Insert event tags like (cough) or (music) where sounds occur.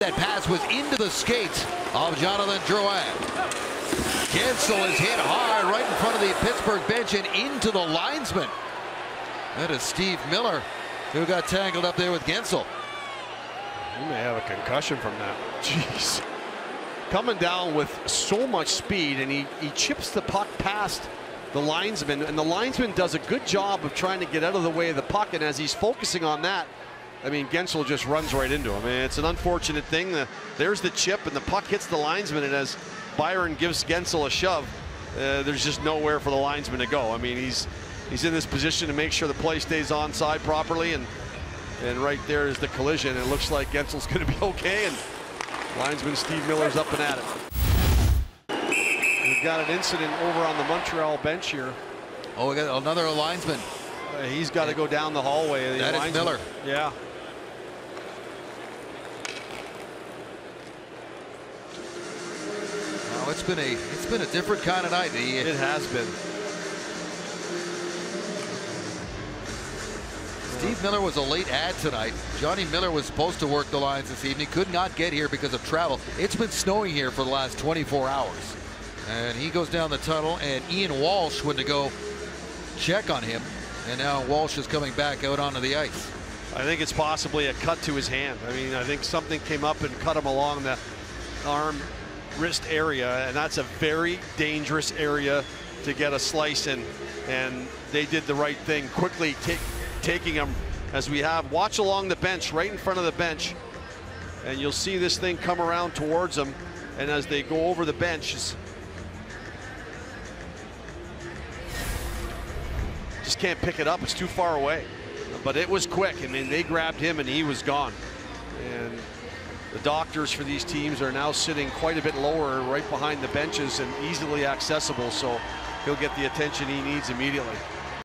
That pass was into the skates of Jonathan Drouin. Guentzel is hit hard right in front of the Pittsburgh bench and into the linesman. That is Steve Miller who got tangled up there with Guentzel. He may have a concussion from that. (laughs) Jeez. Coming down with so much speed, and he, he chips the puck past the linesman, and the linesman does a good job of trying to get out of the way of the puck, and as he's focusing on that, I mean, Guentzel just runs right into him. Mean, it's an unfortunate thing. The, there's the chip, and the puck hits the linesman, and as Byron gives Guentzel a shove, uh, there's just nowhere for the linesman to go. I mean, he's he's in this position to make sure the play stays onside properly, and and right there is the collision. It looks like Guentzel's (laughs) going to be okay, and linesman Steve Miller's up and at it. We've got an incident over on the Montreal bench here. Oh, we got another linesman. Uh, he's got to go down the hallway. The That is linesman- Miller. Yeah. It's been a it's been a different kind of night. The- It has been. Steve Miller was a late add tonight. Johnny Miller was supposed to work the lines this evening, could not get here because of travel. It's been snowing here for the last 24 hours. And he goes down the tunnel, and Ian Walsh went to go check on him. And now Walsh is coming back out onto the ice. I think it's possibly a cut to his hand. I mean, I think something came up and cut him along the arm wrist area, and that's a very dangerous area to get a slice in. And they did the right thing, quickly taking him as we have. Watch along the bench, right in front of the bench, and you'll see this thing come around towards them. And as they go over the bench, it's- just can't pick it up. It's too far away. But it was quick. I mean, they grabbed him and he was gone. And the doctors for these teams are now sitting quite a bit lower, right behind the benches and easily accessible. So he'll get the attention he needs immediately.